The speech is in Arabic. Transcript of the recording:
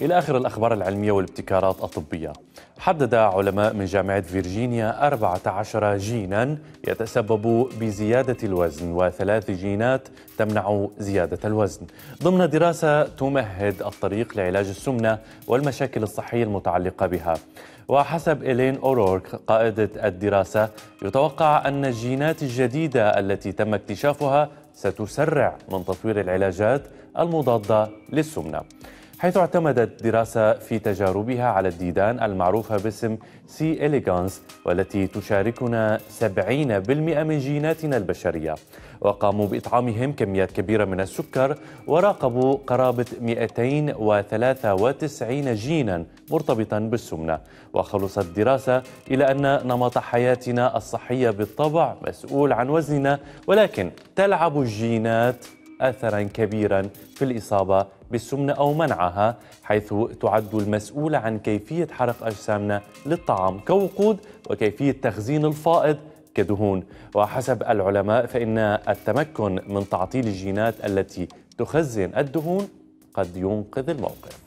إلى آخر الأخبار العلمية والابتكارات الطبية. حدد علماء من جامعة فيرجينيا 14 جينا يتسبب بزيادة الوزن وثلاث جينات تمنع زيادة الوزن. ضمن دراسة تمهد الطريق لعلاج السمنة والمشاكل الصحية المتعلقة بها. وحسب إلين أورورك قائدة الدراسة يتوقع أن الجينات الجديدة التي تم اكتشافها ستسرع من تطوير العلاجات المضادة للسمنة. حيث اعتمدت دراسة في تجاربها على الديدان المعروفة باسم سي إليغانس والتي تشاركنا 70% من جيناتنا البشرية. وقاموا بإطعامهم كميات كبيرة من السكر وراقبوا قرابة 293 جينا مرتبطا بالسمنة. وخلصت الدراسة إلى أن نمط حياتنا الصحية بالطبع مسؤول عن وزننا ولكن تلعب الجينات اثرا كبيرا في الإصابة بالسمنة أو منعها حيث تعد المسؤوله عن كيفية حرق أجسامنا للطعام كوقود وكيفية تخزين الفائض كدهون. وحسب العلماء فإن التمكن من تعطيل الجينات التي تخزن الدهون قد ينقذ الموقف.